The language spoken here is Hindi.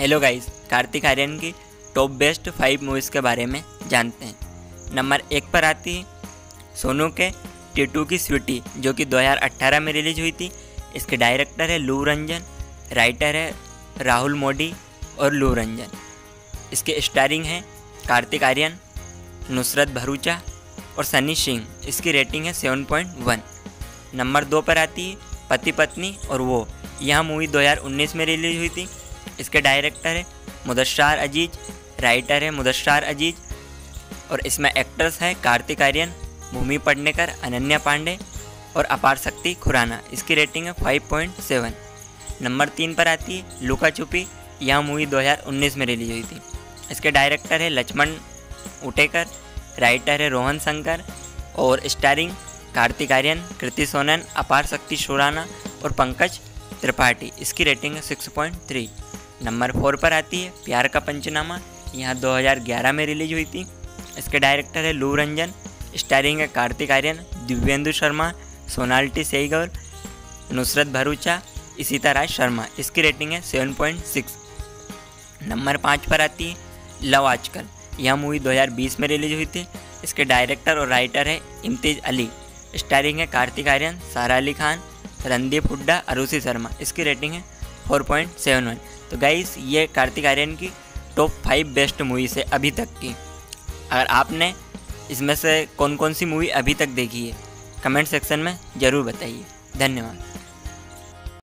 हेलो गाइस कार्तिक आर्यन की टॉप बेस्ट फाइव मूवीज़ के बारे में जानते हैं। नंबर एक पर आती है, सोनू के टीटू की स्वीटी, जो कि 2018 में रिलीज़ हुई थी। इसके डायरेक्टर है लू रंजन राइटर है राहुल मोडी और लू रंजन। इसके स्टारिंग है कार्तिक आर्यन, नुसरत भरूचा और सनी सिंह। इसकी रेटिंग है 7.1 नंबर दो पर आती है, पति पत्नी और वो। यह मूवी 2019 में रिलीज़ हुई थी। इसके डायरेक्टर है मुदस्सार अज़ीज़ राइटर है मुदस्सार अज़ीज़, और इसमें एक्टर्स हैं कार्तिक आर्यन, भूमि पडनेकर, अनन्या पांडे और अपार शक्ति खुराना। इसकी रेटिंग है 5.7 नंबर तीन पर आती है लुका छुपी यह मूवी 2019 में रिलीज़ हुई थी। इसके डायरेक्टर है लक्ष्मण उटेकर राइटर है रोहन शंकर और स्टारिंग कार्तिक आर्यन, कृति सोनन, अपार शक्ति, शुराना और पंकज त्रिपाठी। इसकी रेटिंग है 6.3 नंबर फोर पर आती है, प्यार का पंचनामा। यह 2011 में रिलीज़ हुई थी। इसके डायरेक्टर है लू रंजन, स्टारिंग है कार्तिक आर्यन, दिव्येंदु शर्मा, सोनाल्टी सेगौर नुसरत भरूचा इसीता राज शर्मा। इसकी रेटिंग है 7.6 नंबर पाँच पर आती है, लव आजकल। यह मूवी 2020 में रिलीज़ हुई थी। इसके डायरेक्टर और राइटर है इम्तिज अली। स्टारिंग है कार्तिक आर्यन, सारा अली खान, रणदीप हुड्डा अरुषि शर्मा। इसकी रेटिंग है 4.71 तो गाइस ये कार्तिक आर्यन की टॉप फाइव बेस्ट मूवीज़ है अभी तक की। अगर आपने इसमें से कौन कौन सी मूवी अभी तक देखी है कमेंट सेक्शन में ज़रूर बताइए। धन्यवाद।